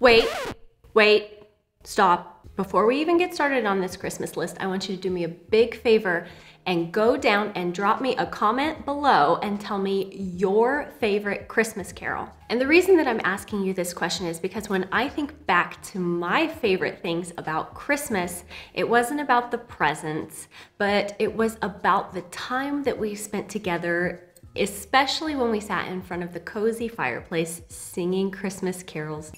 Wait, wait, stop. Before we even get started on this Christmas list, I want you to do me a big favor and go down and drop me a comment below and tell me your favorite Christmas carol. And the reason that I'm asking you this question is because when I think back to my favorite things about Christmas, it wasn't about the presents, but it was about the time that we spent together especially when we sat in front of the cozy fireplace singing Christmas carols.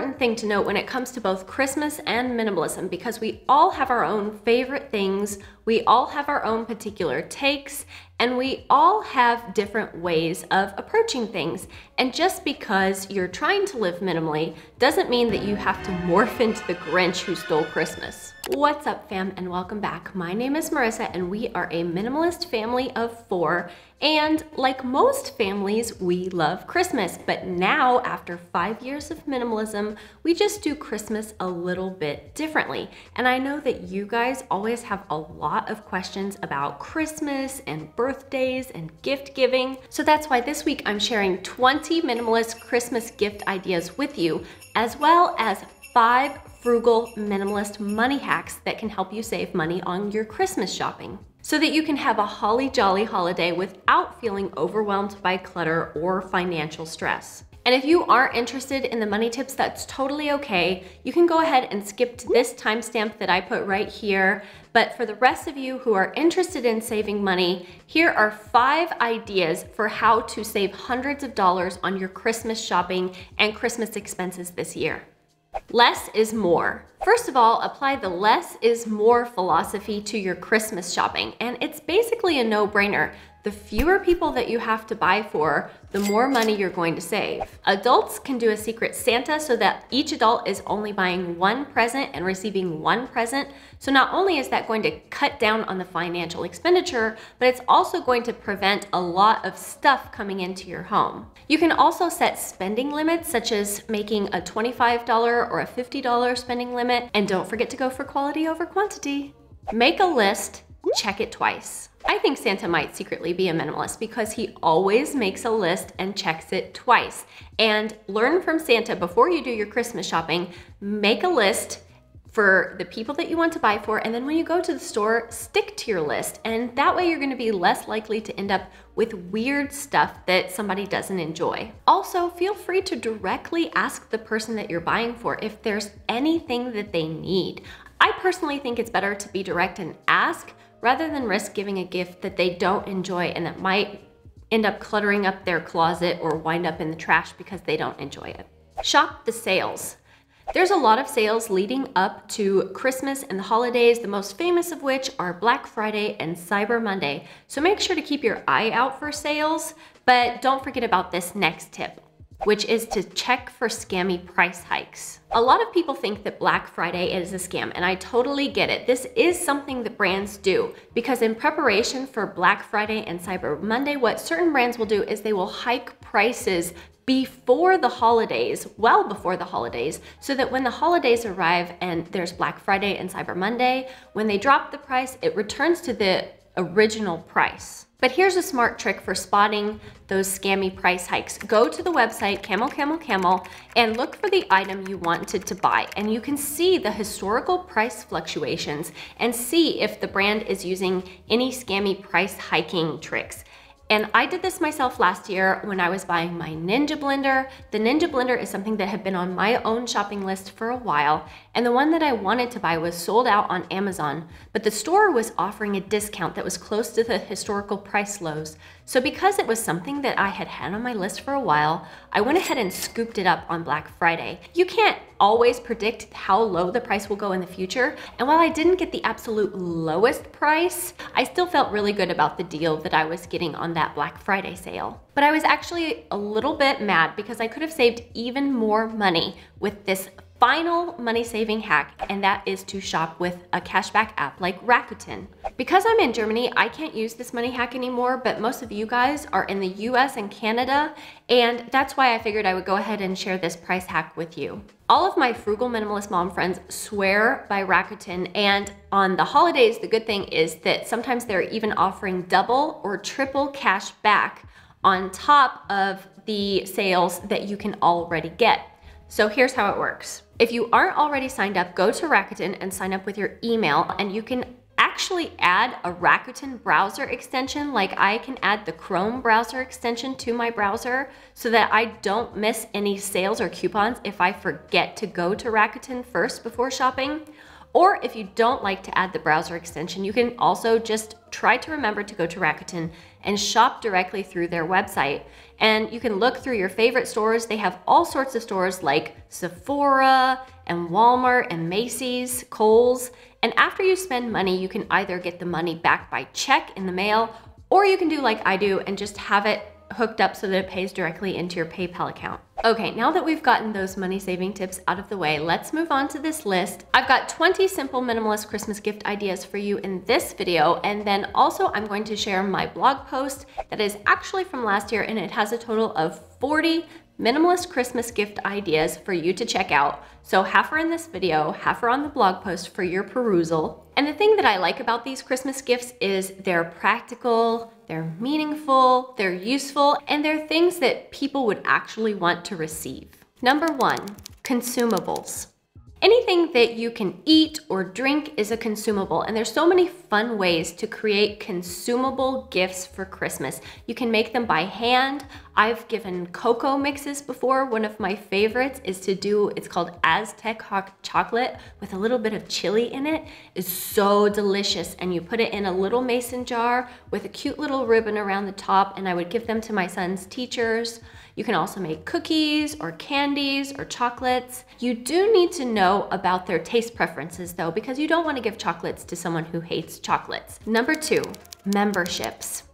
Important thing to note when it comes to both Christmas and minimalism because we all have our own favorite things, we all have our own particular takes, and we all have different ways of approaching things. And just because you're trying to live minimally doesn't mean that you have to morph into the Grinch who stole Christmas. What's up fam and welcome back. My name is Marissa and we are a minimalist family of four and like most families, we love Christmas, but now after five years of minimalism, we just do Christmas a little bit differently. And I know that you guys always have a lot of questions about Christmas and birthdays and gift giving. So that's why this week I'm sharing 20 minimalist Christmas gift ideas with you, as well as five frugal minimalist money hacks that can help you save money on your Christmas shopping so that you can have a holly jolly holiday without feeling overwhelmed by clutter or financial stress. And if you aren't interested in the money tips, that's totally okay. You can go ahead and skip to this timestamp that I put right here. But for the rest of you who are interested in saving money, here are five ideas for how to save hundreds of dollars on your Christmas shopping and Christmas expenses this year. Less is more. First of all, apply the less is more philosophy to your Christmas shopping, and it's basically a no-brainer. The fewer people that you have to buy for, the more money you're going to save. Adults can do a secret Santa so that each adult is only buying one present and receiving one present. So not only is that going to cut down on the financial expenditure, but it's also going to prevent a lot of stuff coming into your home. You can also set spending limits, such as making a $25 or a $50 spending limit. And don't forget to go for quality over quantity. Make a list, check it twice. I think Santa might secretly be a minimalist because he always makes a list and checks it twice. And learn from Santa before you do your Christmas shopping, make a list for the people that you want to buy for, and then when you go to the store, stick to your list. And that way you're gonna be less likely to end up with weird stuff that somebody doesn't enjoy. Also, feel free to directly ask the person that you're buying for if there's anything that they need. I personally think it's better to be direct and ask rather than risk giving a gift that they don't enjoy and that might end up cluttering up their closet or wind up in the trash because they don't enjoy it. Shop the sales. There's a lot of sales leading up to Christmas and the holidays, the most famous of which are Black Friday and Cyber Monday. So make sure to keep your eye out for sales, but don't forget about this next tip which is to check for scammy price hikes. A lot of people think that Black Friday is a scam, and I totally get it. This is something that brands do because in preparation for Black Friday and Cyber Monday, what certain brands will do is they will hike prices before the holidays, well before the holidays, so that when the holidays arrive and there's Black Friday and Cyber Monday, when they drop the price, it returns to the original price. But here's a smart trick for spotting those scammy price hikes. Go to the website Camel Camel Camel and look for the item you wanted to buy and you can see the historical price fluctuations and see if the brand is using any scammy price hiking tricks. And I did this myself last year when I was buying my Ninja Blender. The Ninja Blender is something that had been on my own shopping list for a while, and the one that I wanted to buy was sold out on Amazon, but the store was offering a discount that was close to the historical price lows. So because it was something that I had had on my list for a while, I went ahead and scooped it up on Black Friday. You can't always predict how low the price will go in the future, and while I didn't get the absolute lowest price, I still felt really good about the deal that I was getting on that Black Friday sale. But I was actually a little bit mad because I could have saved even more money with this final money saving hack, and that is to shop with a cashback app like Rakuten. Because I'm in Germany, I can't use this money hack anymore, but most of you guys are in the US and Canada, and that's why I figured I would go ahead and share this price hack with you. All of my frugal minimalist mom friends swear by Rakuten, and on the holidays, the good thing is that sometimes they're even offering double or triple cash back on top of the sales that you can already get. So here's how it works. If you aren't already signed up, go to Rakuten and sign up with your email and you can actually add a Rakuten browser extension, like I can add the Chrome browser extension to my browser so that I don't miss any sales or coupons if I forget to go to Rakuten first before shopping. Or if you don't like to add the browser extension, you can also just try to remember to go to Rakuten and shop directly through their website. And you can look through your favorite stores. They have all sorts of stores like Sephora and Walmart and Macy's, Kohl's. And after you spend money, you can either get the money back by check in the mail, or you can do like I do and just have it hooked up so that it pays directly into your PayPal account. Okay, now that we've gotten those money saving tips out of the way, let's move on to this list. I've got 20 simple minimalist Christmas gift ideas for you in this video, and then also I'm going to share my blog post that is actually from last year and it has a total of 40 minimalist Christmas gift ideas for you to check out. So half are in this video, half are on the blog post for your perusal. And the thing that I like about these Christmas gifts is they're practical, they're meaningful, they're useful, and they're things that people would actually want to receive. Number one, consumables. Anything that you can eat or drink is a consumable, and there's so many fun ways to create consumable gifts for Christmas. You can make them by hand. I've given cocoa mixes before. One of my favorites is to do, it's called Aztec hot chocolate with a little bit of chili in it. It's so delicious, and you put it in a little mason jar with a cute little ribbon around the top, and I would give them to my son's teachers. You can also make cookies or candies or chocolates. You do need to know about their taste preferences though, because you don't want to give chocolates to someone who hates chocolates. Number two, memberships.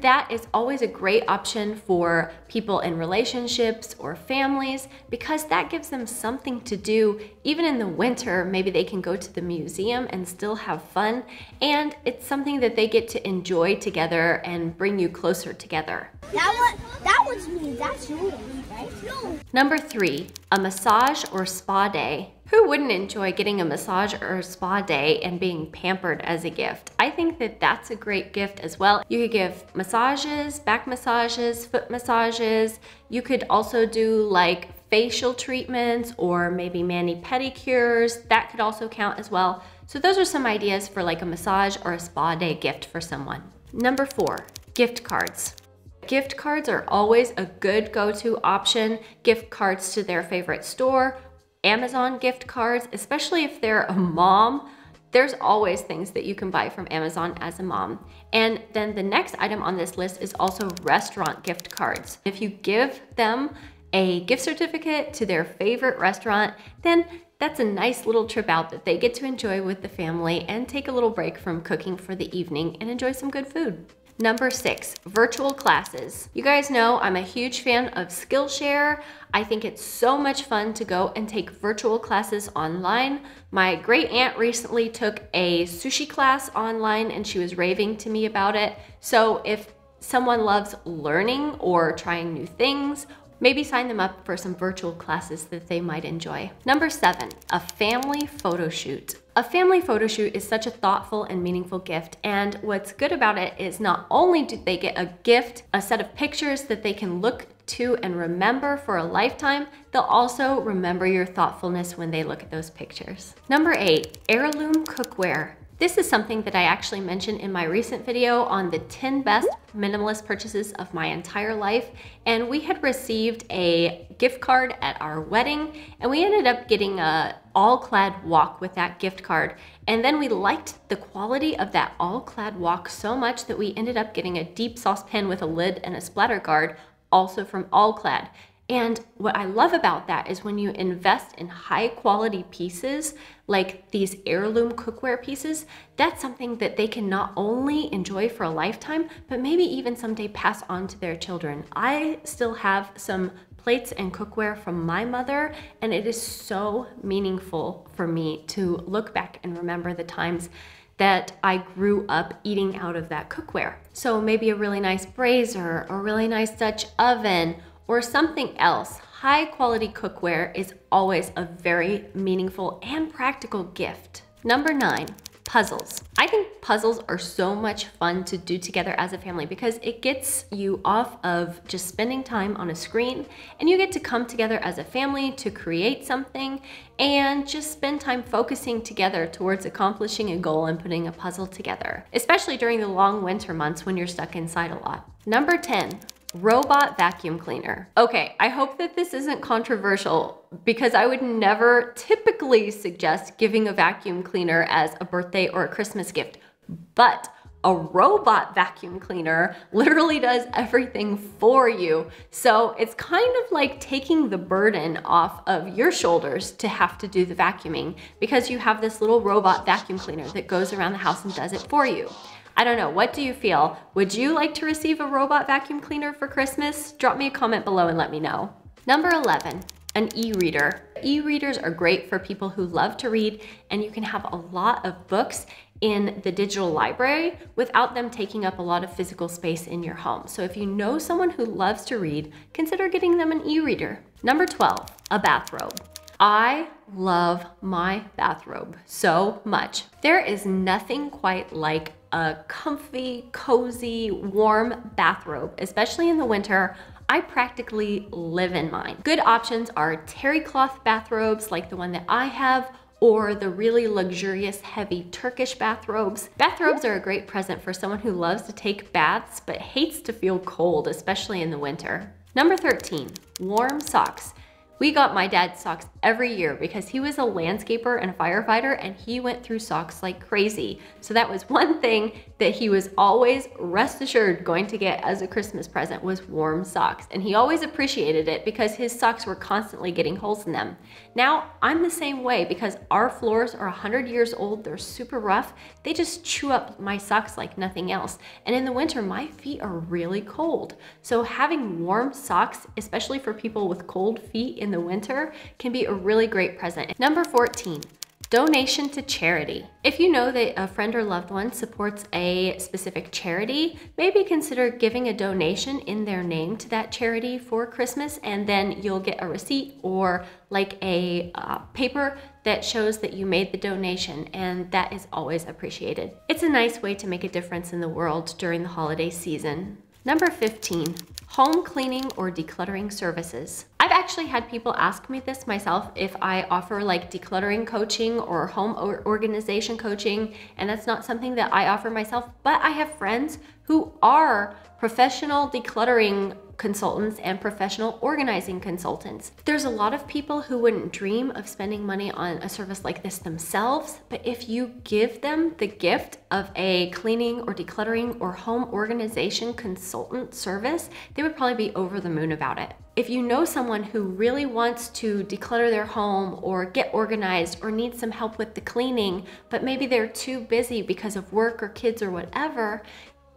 That is always a great option for people in relationships or families because that gives them something to do. Even in the winter, maybe they can go to the museum and still have fun. And it's something that they get to enjoy together and bring you closer together. That one, that was me. That's right? No. Number three, a massage or spa day. Who wouldn't enjoy getting a massage or spa day and being pampered as a gift? I think that that's a great gift as well. You could give massages, back massages, foot massages. You could also do like facial treatments or maybe mani pedicures. That could also count as well. So those are some ideas for like a massage or a spa day gift for someone. Number four, gift cards. Gift cards are always a good go-to option. Gift cards to their favorite store Amazon gift cards, especially if they're a mom, there's always things that you can buy from Amazon as a mom. And then the next item on this list is also restaurant gift cards. If you give them a gift certificate to their favorite restaurant, then that's a nice little trip out that they get to enjoy with the family and take a little break from cooking for the evening and enjoy some good food. Number six, virtual classes. You guys know I'm a huge fan of Skillshare. I think it's so much fun to go and take virtual classes online. My great aunt recently took a sushi class online and she was raving to me about it. So if someone loves learning or trying new things Maybe sign them up for some virtual classes that they might enjoy. Number seven, a family photo shoot. A family photo shoot is such a thoughtful and meaningful gift, and what's good about it is not only do they get a gift, a set of pictures that they can look to and remember for a lifetime, they'll also remember your thoughtfulness when they look at those pictures. Number eight, heirloom cookware. This is something that I actually mentioned in my recent video on the 10 best minimalist purchases of my entire life. And we had received a gift card at our wedding and we ended up getting a all-clad wok with that gift card. And then we liked the quality of that all-clad wok so much that we ended up getting a deep saucepan with a lid and a splatter guard also from All-Clad. And what I love about that is when you invest in high quality pieces, like these heirloom cookware pieces, that's something that they can not only enjoy for a lifetime, but maybe even someday pass on to their children. I still have some plates and cookware from my mother, and it is so meaningful for me to look back and remember the times that I grew up eating out of that cookware. So maybe a really nice braiser, or really nice Dutch oven, or something else. High quality cookware is always a very meaningful and practical gift. Number nine, puzzles. I think puzzles are so much fun to do together as a family because it gets you off of just spending time on a screen and you get to come together as a family to create something and just spend time focusing together towards accomplishing a goal and putting a puzzle together, especially during the long winter months when you're stuck inside a lot. Number 10, robot vacuum cleaner. Okay, I hope that this isn't controversial because I would never typically suggest giving a vacuum cleaner as a birthday or a Christmas gift, but a robot vacuum cleaner literally does everything for you. So it's kind of like taking the burden off of your shoulders to have to do the vacuuming because you have this little robot vacuum cleaner that goes around the house and does it for you. I don't know, what do you feel? Would you like to receive a robot vacuum cleaner for Christmas? Drop me a comment below and let me know. Number 11, an e-reader. E-readers are great for people who love to read and you can have a lot of books in the digital library without them taking up a lot of physical space in your home. So if you know someone who loves to read, consider getting them an e-reader. Number 12, a bathrobe. I love my bathrobe so much. There is nothing quite like a comfy, cozy, warm bathrobe, especially in the winter. I practically live in mine. Good options are terry cloth bathrobes like the one that I have, or the really luxurious heavy Turkish bathrobes. Bathrobes are a great present for someone who loves to take baths but hates to feel cold, especially in the winter. Number 13, warm socks. We got my dad socks every year because he was a landscaper and a firefighter and he went through socks like crazy. So that was one thing that he was always rest assured going to get as a Christmas present was warm socks. And he always appreciated it because his socks were constantly getting holes in them. Now I'm the same way because our floors are 100 years old. They're super rough. They just chew up my socks like nothing else. And in the winter, my feet are really cold. So having warm socks, especially for people with cold feet in the winter, can be a really great present. Number 14, Donation to charity. If you know that a friend or loved one supports a specific charity, maybe consider giving a donation in their name to that charity for Christmas, and then you'll get a receipt or like a uh, paper that shows that you made the donation, and that is always appreciated. It's a nice way to make a difference in the world during the holiday season. Number 15, home cleaning or decluttering services. I've actually had people ask me this myself if I offer like decluttering coaching or home organization coaching, and that's not something that I offer myself, but I have friends who are professional decluttering consultants and professional organizing consultants. There's a lot of people who wouldn't dream of spending money on a service like this themselves, but if you give them the gift of a cleaning or decluttering or home organization consultant service, they would probably be over the moon about it. If you know someone who really wants to declutter their home or get organized or needs some help with the cleaning, but maybe they're too busy because of work or kids or whatever,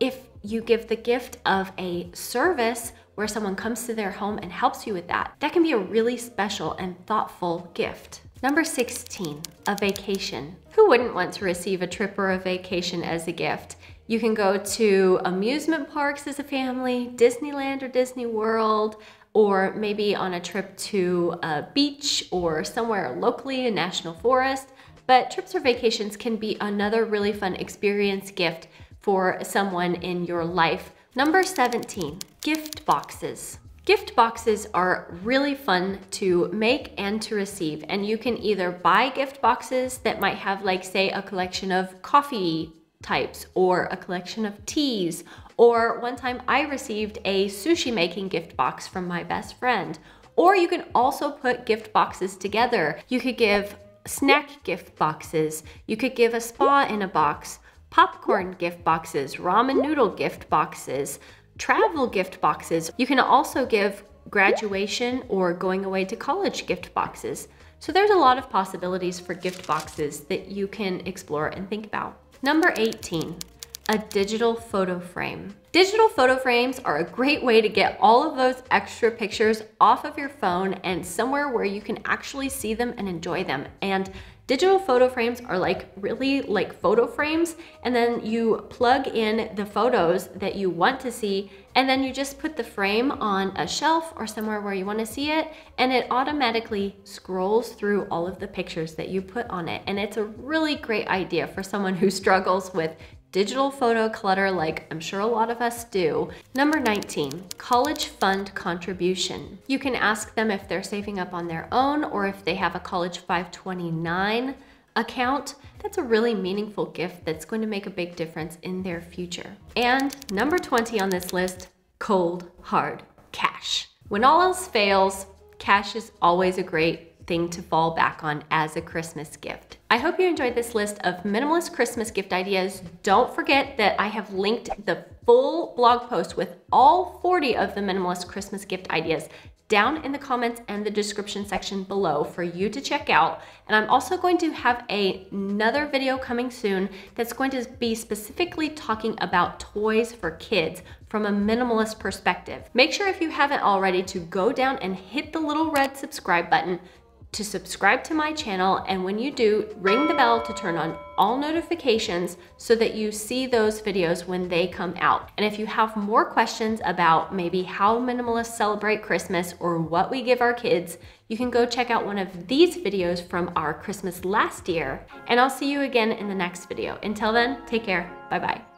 if you give the gift of a service where someone comes to their home and helps you with that, that can be a really special and thoughtful gift. Number 16, a vacation. Who wouldn't want to receive a trip or a vacation as a gift? You can go to amusement parks as a family, Disneyland or Disney World, or maybe on a trip to a beach or somewhere locally, a national forest. But trips or vacations can be another really fun experience gift for someone in your life. Number 17, gift boxes. Gift boxes are really fun to make and to receive. And you can either buy gift boxes that might have like say a collection of coffee types or a collection of teas. Or one time I received a sushi making gift box from my best friend. Or you can also put gift boxes together. You could give snack gift boxes. You could give a spa in a box popcorn gift boxes, ramen noodle gift boxes, travel gift boxes. You can also give graduation or going away to college gift boxes. So there's a lot of possibilities for gift boxes that you can explore and think about. Number 18, a digital photo frame. Digital photo frames are a great way to get all of those extra pictures off of your phone and somewhere where you can actually see them and enjoy them. And Digital photo frames are like really like photo frames and then you plug in the photos that you want to see and then you just put the frame on a shelf or somewhere where you want to see it and it automatically scrolls through all of the pictures that you put on it. And it's a really great idea for someone who struggles with digital photo clutter like I'm sure a lot of us do. Number 19, college fund contribution. You can ask them if they're saving up on their own or if they have a college 529 account. That's a really meaningful gift that's going to make a big difference in their future. And number 20 on this list, cold, hard cash. When all else fails, cash is always a great thing to fall back on as a Christmas gift. I hope you enjoyed this list of minimalist Christmas gift ideas. Don't forget that I have linked the full blog post with all 40 of the minimalist Christmas gift ideas down in the comments and the description section below for you to check out. And I'm also going to have a, another video coming soon that's going to be specifically talking about toys for kids from a minimalist perspective. Make sure if you haven't already to go down and hit the little red subscribe button to subscribe to my channel and when you do, ring the bell to turn on all notifications so that you see those videos when they come out. And if you have more questions about maybe how minimalists celebrate Christmas or what we give our kids, you can go check out one of these videos from our Christmas last year. And I'll see you again in the next video. Until then, take care. Bye-bye.